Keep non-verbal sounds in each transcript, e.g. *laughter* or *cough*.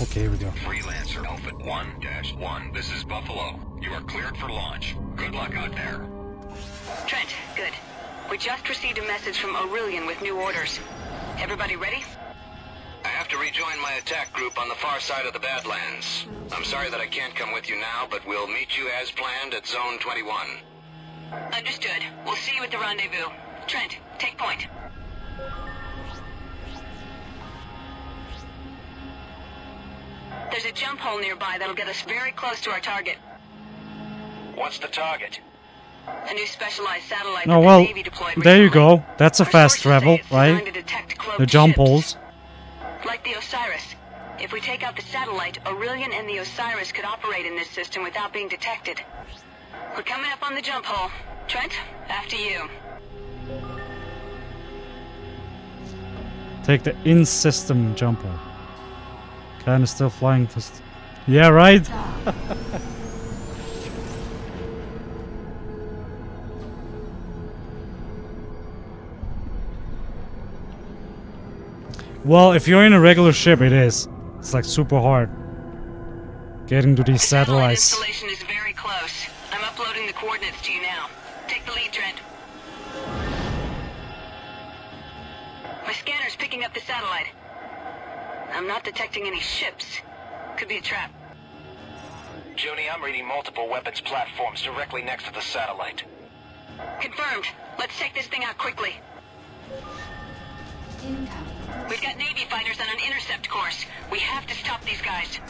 Okay, here we go. Freelancer Alpha 1-1, this is Buffalo. You are cleared for launch. Good luck out there. Trent, good. We just received a message from Orillion with new orders. Everybody ready? I have to rejoin my attack group on the far side of the Badlands. I'm sorry that I can't come with you now, but we'll meet you as planned at Zone 21. Understood. We'll see you at the rendezvous. Trent, take point. There's a jump hole nearby that'll get us very close to our target. What's the target? A new specialized satellite Oh well, the Navy deployed there you go. That's a Our fast travel, say it's designed right? to detect cloaked The jump ships. holes. Like the Osiris. If we take out the satellite, Orillion and the Osiris could operate in this system without being detected. We're coming up on the jump hole. Trent, after you. Take the in-system jumper. Kinda still flying for... St yeah, right? *laughs* well, if you're in a regular ship, it is. It's like super hard. Getting to these satellites. installation is very close. I'm uploading the coordinates to you now. Take the lead, Trent. My scanner's picking up the satellite. I'm not detecting any ships. Could be a trap. Juni, I'm reading multiple weapons platforms directly next to the satellite. Confirmed. Let's take this thing out quickly. We've got Navy fighters on an intercept course. We have to stop these guys.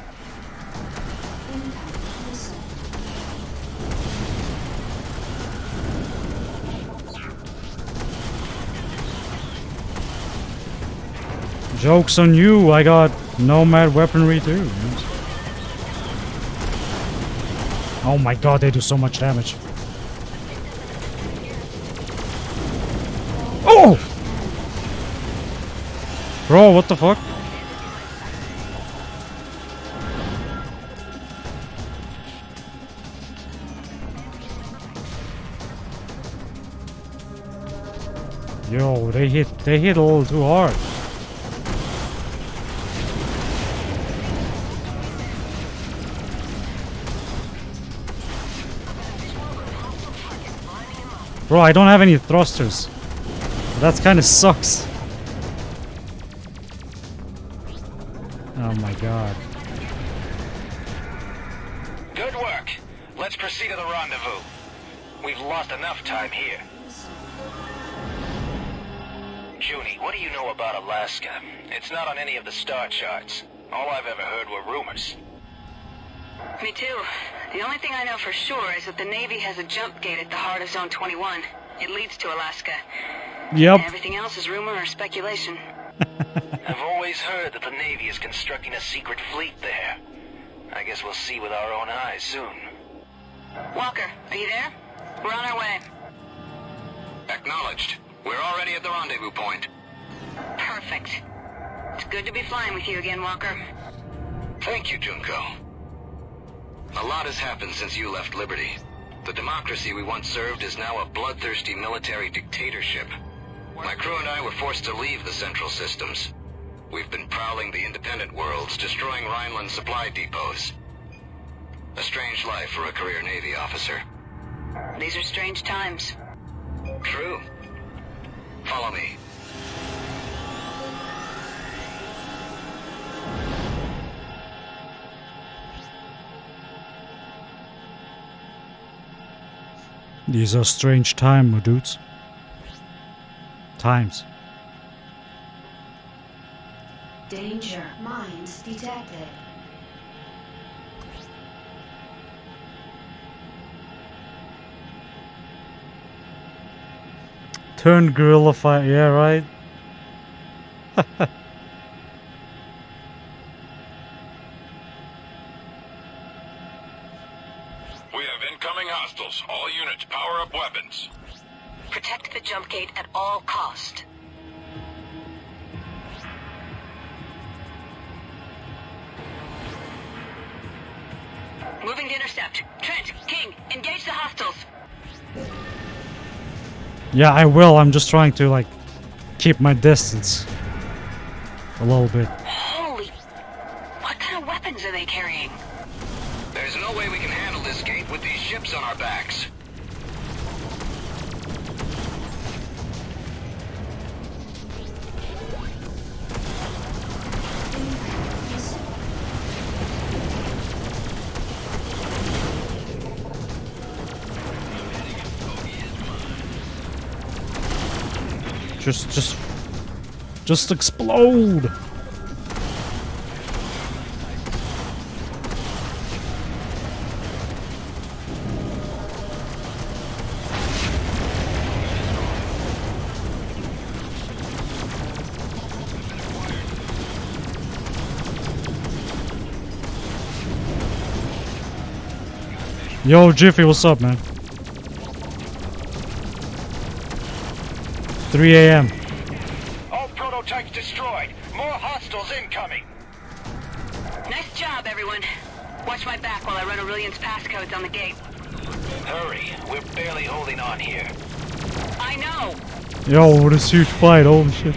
Joke's on you, I got nomad weaponry too. Oh my god, they do so much damage. Oh! Bro, what the fuck? Yo, they hit they hit a little too hard. Bro, I don't have any thrusters. That kind of sucks. Oh my god. Good work. Let's proceed to the rendezvous. We've lost enough time here. Juni, what do you know about Alaska? It's not on any of the star charts. All I've ever heard were rumors. Me too. The only thing I know for sure is that the Navy has a jump gate at the heart of Zone 21. It leads to Alaska. Yep. Everything else is rumor or speculation. *laughs* I've always heard that the Navy is constructing a secret fleet there. I guess we'll see with our own eyes soon. Walker, are you there? We're on our way. Acknowledged. We're already at the rendezvous point. Perfect. It's good to be flying with you again, Walker. Thank you, Junko. A lot has happened since you left Liberty. The democracy we once served is now a bloodthirsty military dictatorship. My crew and I were forced to leave the central systems. We've been prowling the independent worlds, destroying Rhineland supply depots. A strange life for a career Navy officer. These are strange times. True. Follow me. These are strange time, my dudes. Times. Danger. Mines detected. Turn guerrilla fight, Yeah, right. *laughs* Yeah, I will. I'm just trying to like keep my distance a little bit. Holy... What kind of weapons are they carrying? There's no way we can handle this gate with these ships on our backs. Just, just, just explode! Yo, Jiffy, what's up, man? 3 a.m. All prototypes destroyed. More hostiles incoming. Nice job, everyone. Watch my back while I run Orillion's passcodes on the gate. Hurry. We're barely holding on here. I know! Yo, what a huge fight, holy shit.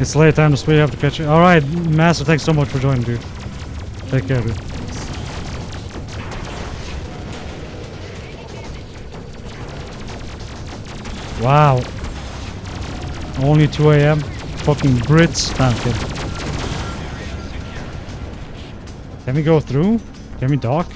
It's late time to speed up to catch it. Alright, Master, thanks so much for joining, dude. Take care, dude. Wow. Only 2 a.m. Fucking Brits. Nah, I'm. Can we go through? Can we dock?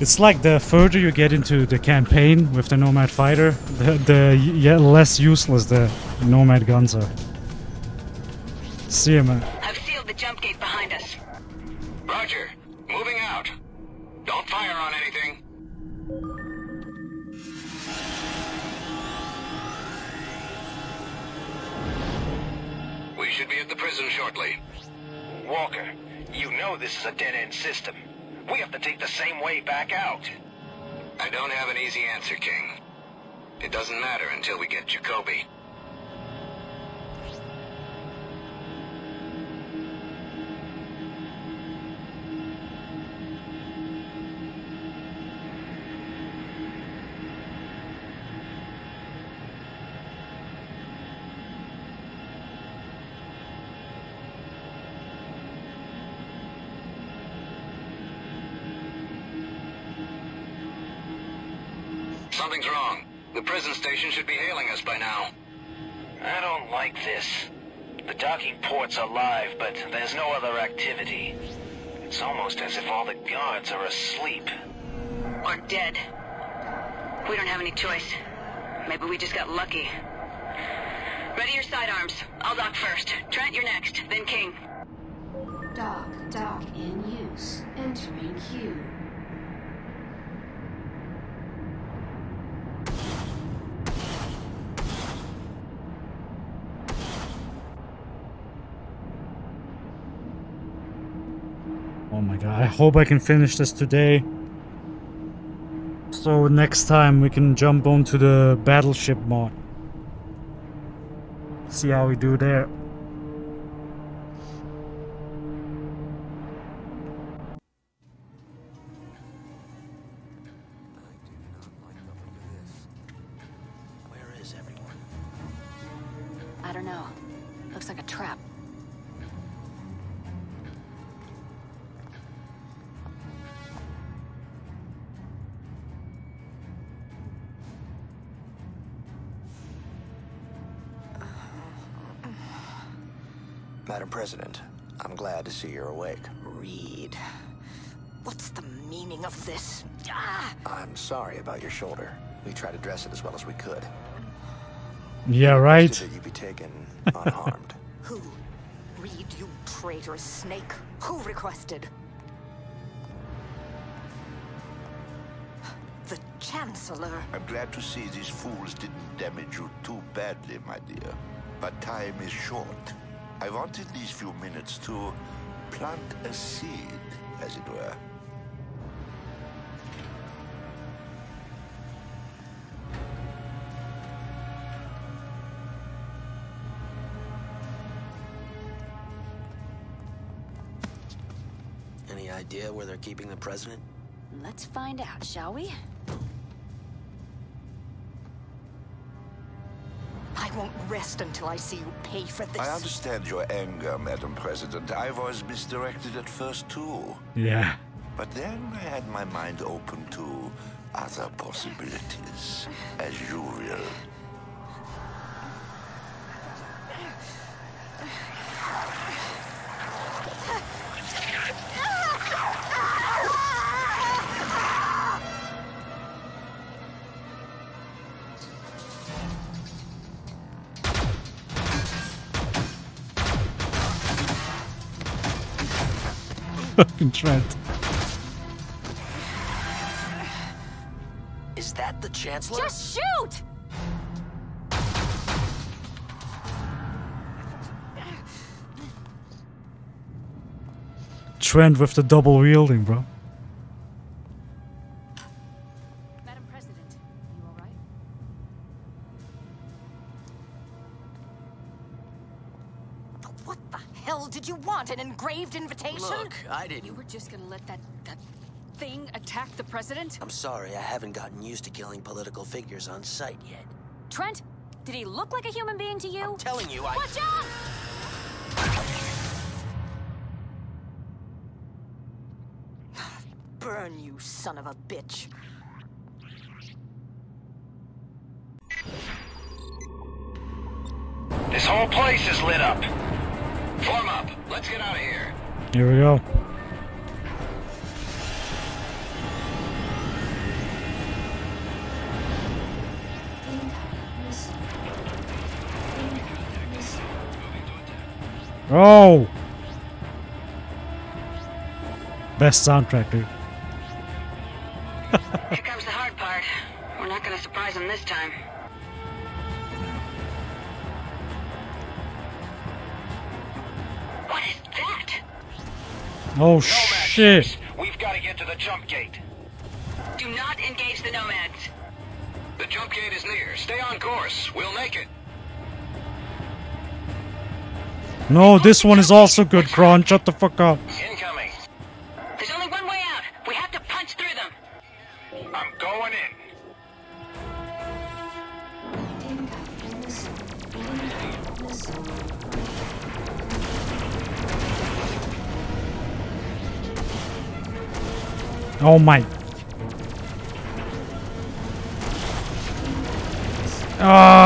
It's like the further you get into the campaign with the Nomad fighter, the, the yeah, less useless the Nomad guns are. See ya, man. Until we get Jacobi. Something's wrong. The prison station should be hailing us by now. I don't like this. The docking port's alive, but there's no other activity. It's almost as if all the guards are asleep. Or dead. We don't have any choice. Maybe we just got lucky. Ready your sidearms. I'll dock first. Trent, you're next. Then King. Dock. Dock in use. Entering queue. Oh my god, I hope I can finish this today. So next time we can jump onto the battleship mod. See how we do there. Sorry about your shoulder. We tried to dress it as well as we could. Yeah, right? That you be taken unharmed. *laughs* Who? Reed, you traitorous snake. Who requested? The Chancellor. I'm glad to see these fools didn't damage you too badly, my dear. But time is short. I wanted these few minutes to plant a seed, as it were. Idea where they're keeping the president? Let's find out, shall we? I won't rest until I see you pay for this. I understand your anger, Madam President. I was misdirected at first, too. Yeah. But then I had my mind open to other possibilities, as you Fucking Trent. Is that the Chancellor? Just shoot! Trent with the double wielding, bro. Used to killing political figures on sight yet. Trent, did he look like a human being to you? I'm telling you, I. Watch out! *sighs* Burn, you son of a bitch. This whole place is lit up. Form up. Let's get out of here. Here we go. Oh! Best soundtrack, dude. *laughs* Here comes the hard part. We're not gonna surprise him this time. What is that? Oh shit! We've got to get to the jump gate. Do not engage the nomads. The jump gate is near. Stay on course. We'll make it. No, this one is also good, Kron. Shut the fuck up. Incoming. There's only one way out. We have to punch through them. I'm going in. Oh my. Ah!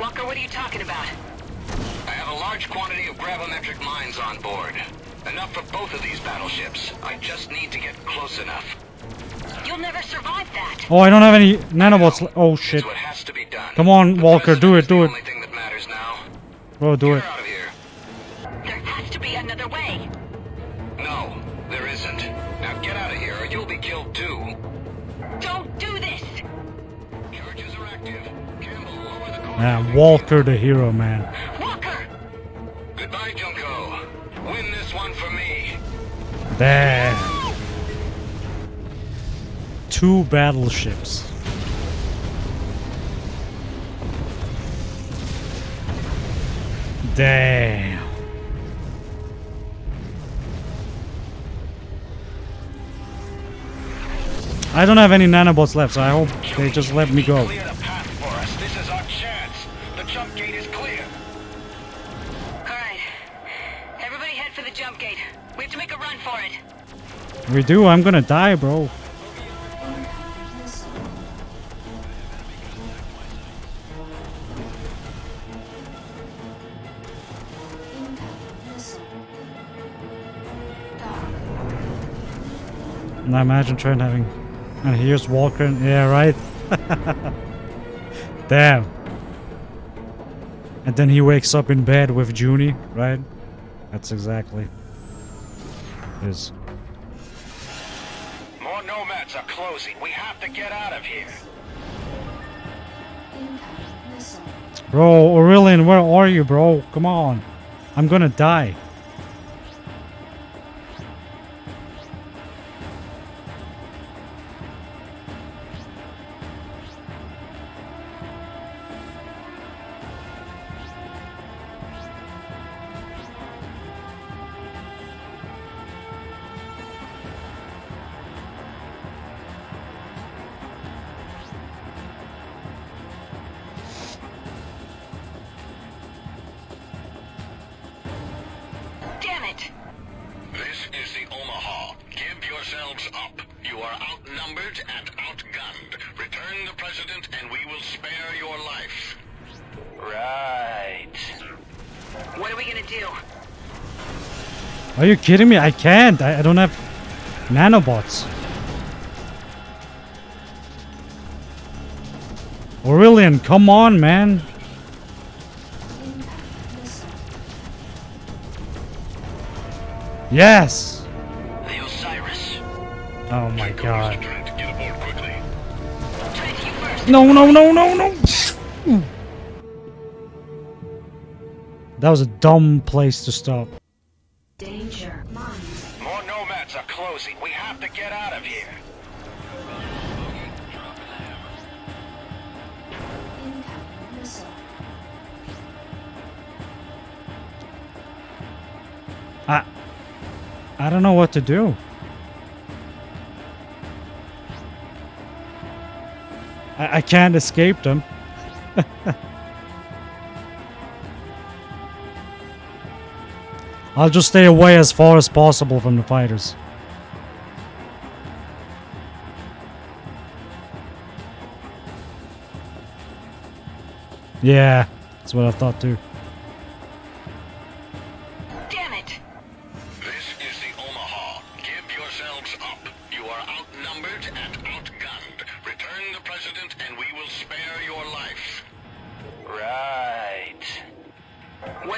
Walker, what are you talking about? I have a large quantity of gravimetric mines on board. Enough for both of these battleships. I just need to get close enough. You'll never survive that. Oh, I don't have any nanobots. Oh shit! What has to be done. Come on, The Walker, do president it, is the do it. only thing that matters now. Bro, do Get it. Man, Walker the hero, man. Walker! Goodbye, Junko. Win this one for me. Damn. Two battleships. Damn. I don't have any nanobots left, so I hope they just let me go. Clear the path for us. This is our chance. The jump gate is clear. All right. Everybody head for the jump gate. We have to make a run for it. We do. I'm gonna die, bro. Missile. Incoming missile. Dock. And I imagine Trent having. And here's Walker. Yeah, right. *laughs* Damn. And then he wakes up in bed with Juni, right? That's exactly. His. More nomads are closing. We have to get out of here. Bro, Orillion, where are you, bro? Come on. I'm gonna die. Yourselves up. You are outnumbered and outgunned. Return the president and we will spare your life. Right. What are we gonna do? Are you kidding me? I can't. I, I don't have nanobots. Orillion, come on, man. Yes. The Osiris. Oh my god. Trent, get aboard quickly. Trent, you first. No, no, no, no, no. That was a dumb place to stop. Danger. Mines. More nomads are closing. We have to get out of here. Incoming missile. I I don't know what to do. I, I can't escape them. *laughs* I'll just stay away as far as possible from the fighters. Yeah, that's what I thought too.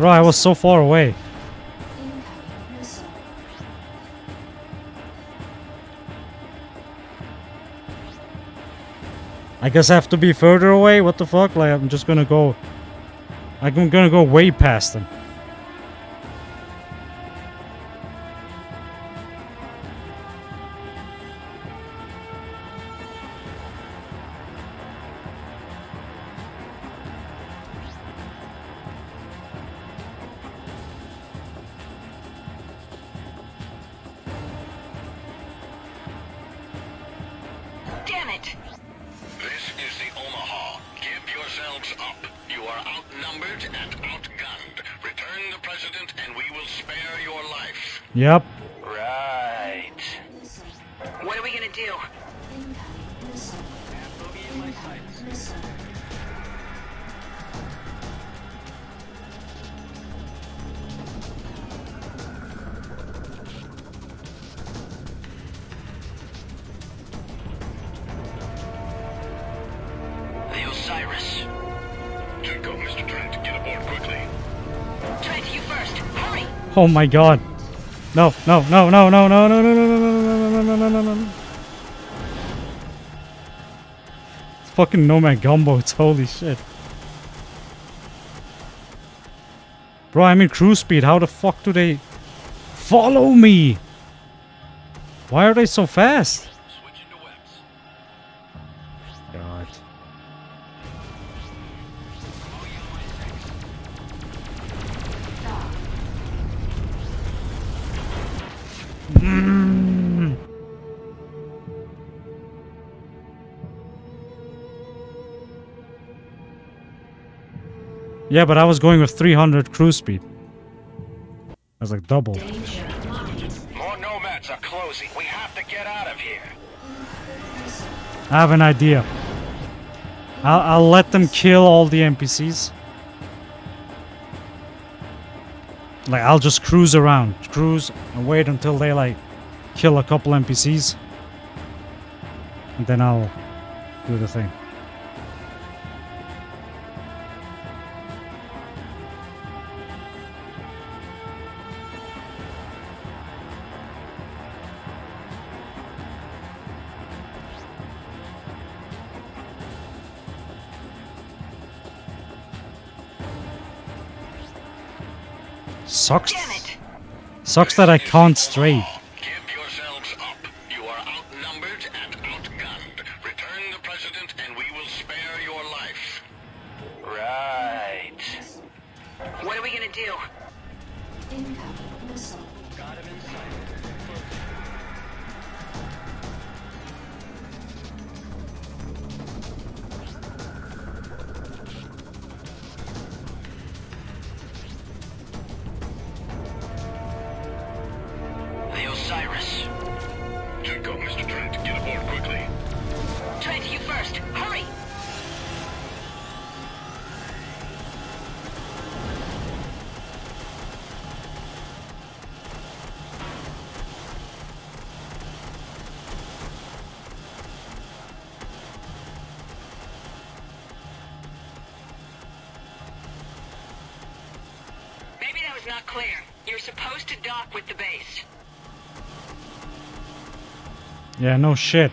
Bro, I was so far away. I guess I have to be further away? What the fuck? Like, I'm just gonna go... I'm gonna go way past them. Yep. Right. What are we gonna do? Incoming missile. Incoming missile. The Osiris. To go, Mr. Trent. Get aboard quickly. Trent, you first. Hurry! Oh my god. No, no, no, no, no, no, no, no, no, no, no, no, no, no, no, no, no. It's fucking No Man Gumbo, it's holy shit. Bro, I'm in cruise speed. How the fuck do they follow me? Why are they so fast? Yeah, but I was going with 300 cruise speed. That's like double. More nomads are closing. We have to get out of here. I have an idea. I'll, I'll let them kill all the NPCs. Like, I'll just cruise around. Cruise and wait until they, like, kill a couple NPCs. And then I'll do the thing. Sucks. Sucks that I can't strafe. The Osiris. Junko, Mr. Trent, get aboard quickly. Trent, you first. Hurry! Yeah, no shit.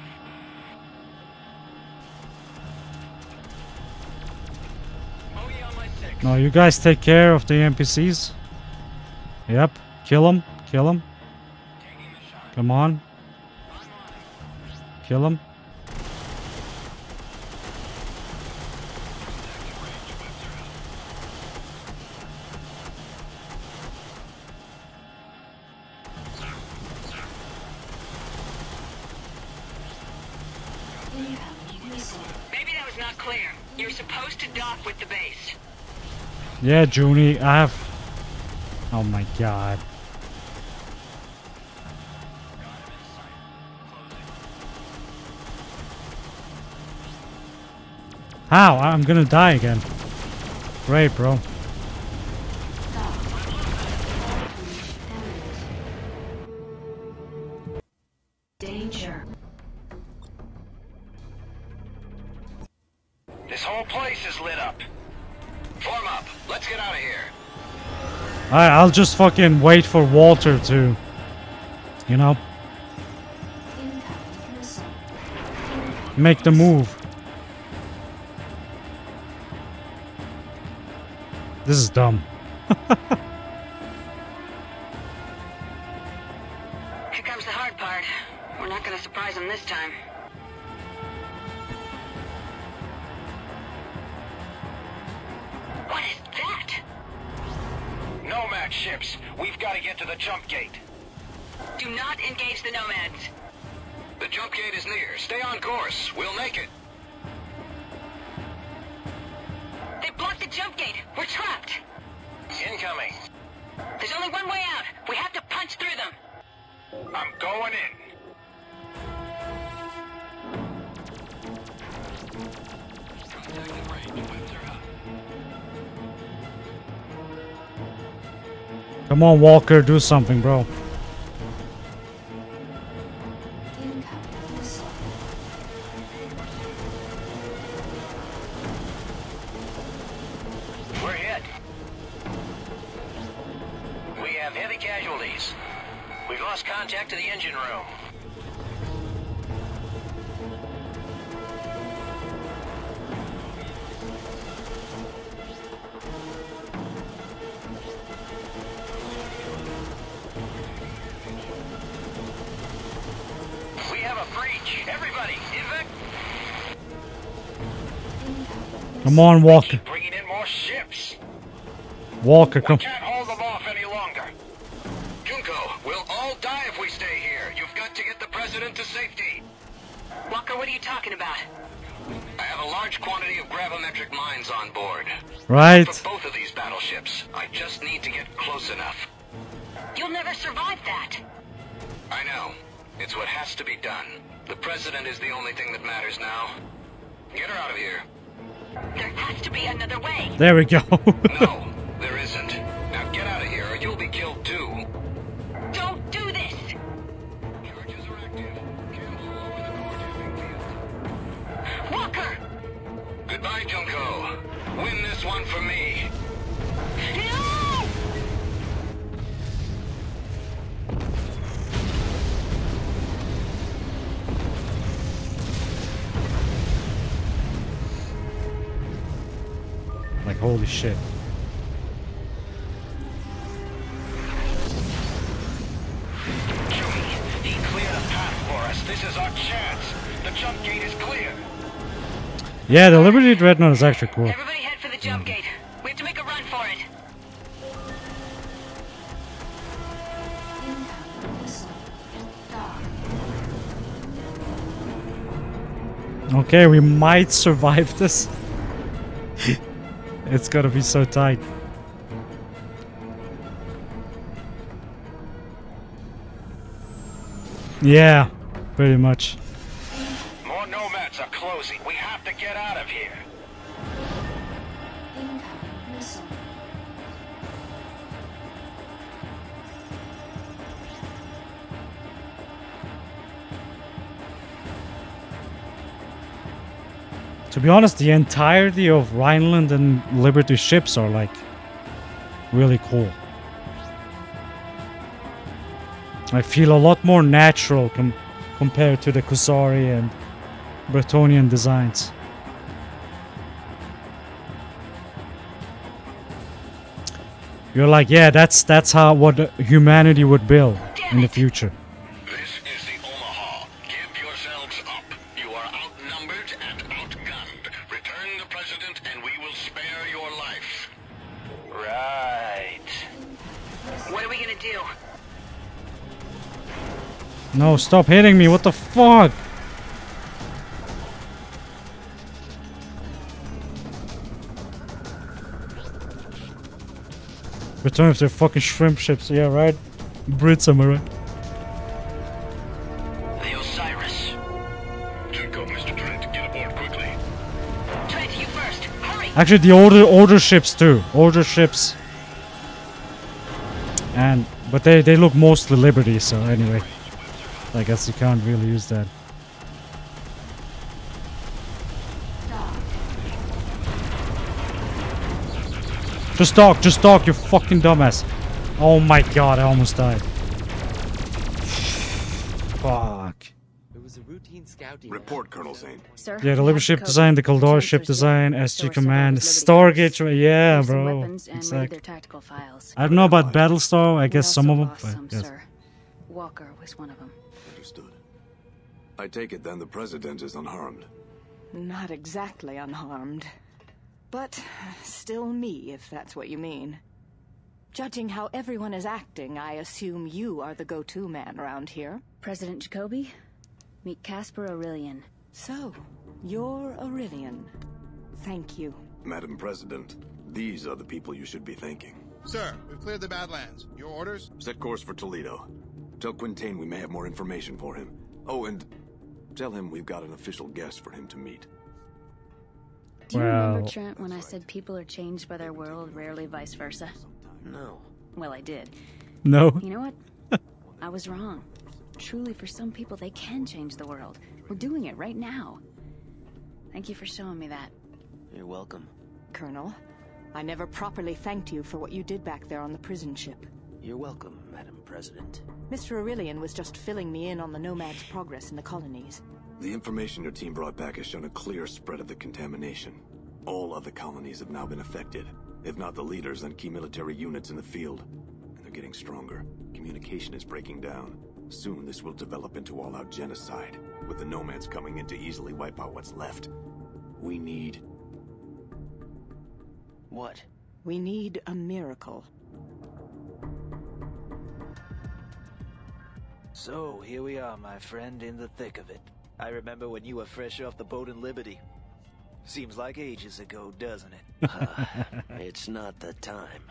No, you guys take care of the NPCs. Yep, kill them, kill them. Come on. Kill them. Clear. You're supposed to dock with the base. Yeah, Juni, I have... Oh my god. How? I'm gonna die again. Great, bro. Alright, I'll just fucking wait for Walter to... You know, make the move. This is dumb. *laughs* Here comes the hard part. We're not gonna surprise them this time. Nomad ships. We've got to get to the jump gate. Do not engage the nomads. The jump gate is near. Stay on course. We'll make it. They blocked the jump gate. We're trapped. Incoming. There's only one way out. We have to punch through them. I'm going in. Come on, Walker, do something, bro. We're hit. We have heavy casualties. We've lost contact to the engine room. Come on, Walker. Bringing in more ships. Walker, come. Can't hold them off any longer. Junko, we'll all die if we stay here. You've got to get the president to safety. Walker, what are you talking about? I have a large quantity of gravimetric mines on board. Right. For both of these battleships, I just need to get close enough. You'll never survive that. I know. It's what has to be done. The president is the only thing that matters now. Get her out of here. There has to be another way. There we go. *laughs* No, is clear. Yeah, the Liberty Dreadnought is actually cool. Everybody head for the jump mm. gate. We have to make a run for it. Incoming missile. Okay, we might survive this. It's gotta be so tight. Yeah, pretty much. To be honest, the entirety of Rhineland and Liberty ships are like really cool. I feel a lot more natural com- compared to the Kusari and Bretonian designs. You're like, yeah, that's that's how what humanity would build in the future. Gonna do? No, stop hitting me. What the fuck? Return of their fucking shrimp ships. Yeah, right? Brits, am I right? The Osiris. Junko, Mr. Trent, get aboard quickly. Trent, you first. Hurry! Actually, the older older ships too. Older ships. But they they look mostly Liberty. So anyway, I guess you can't really use that. Just talk, just talk, you fucking dumbass. Oh my god, I almost died. Fuck. It was a routine scouting. Report, Colonel Zane. Sir, Yeah, the we Liberty ship design, the Kaldor ship design, Source SG command, those Stargate, yeah, bro. weapons and raid Exactly. tactical files. I don't know about Battlestar, I guess some of them. but some, yes. sir. Walker was one of them. Understood. I take it then the president is unharmed. Not exactly unharmed. But still me, if that's what you mean. Judging how everyone is acting, I assume you are the go-to man around here. President Jacobi, meet Casper Orillion. So, you're Orillion. Thank you. Madam President, these are the people you should be thanking. Sir, we've cleared the Badlands. Your orders? Set course for Toledo. Tell Quintain we may have more information for him. Oh, and tell him we've got an official guest for him to meet. Do you remember, Trent, when I said people are changed by their world, rarely vice versa? No. Well, I did. No. You know what? *laughs* I was wrong. Truly, for some people, they can change the world. We're doing it right now. Thank you for showing me that. You're welcome. Colonel, I never properly thanked you for what you did back there on the prison ship. You're welcome, Madam President. Mr. Orillion was just filling me in on the Nomad's progress in the colonies. The information your team brought back has shown a clear spread of the contamination. All other colonies have now been affected. If not the leaders, then key military units in the field. And they're getting stronger. Communication is breaking down. Soon this will develop into all-out genocide, with the Nomads coming in to easily wipe out what's left. We need... What? We need a miracle. So, here we are, my friend, in the thick of it. I remember when you were fresh off the boat in Liberty. Seems like ages ago, doesn't it? *laughs* *laughs* it's not the time.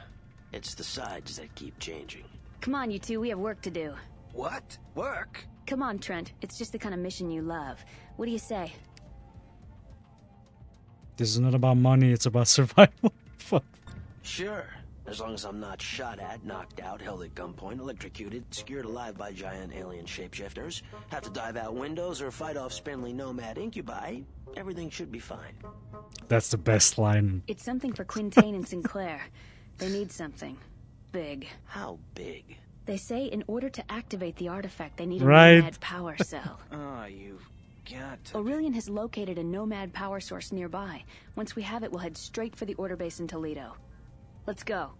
It's the sides that keep changing. Come on, you two, we have work to do. What? Work? Come on, Trent. It's just the kind of mission you love. What do you say? This is not about money, it's about *laughs* survival. Fuck. Sure. As long as I'm not shot at, knocked out, held at gunpoint, electrocuted, skewered alive by giant alien shapeshifters, have to dive out windows, or fight off spindly nomad incubi, everything should be fine. That's the best line. It's something for Quintaine and Sinclair. They need something. Big. How big? They say in order to activate the artifact, they need a Right. nomad power *laughs* cell. *laughs* Ah, oh, you've got to... Orillion has located a nomad power source nearby. Once we have it, we'll head straight for the order base in Toledo. Let's go.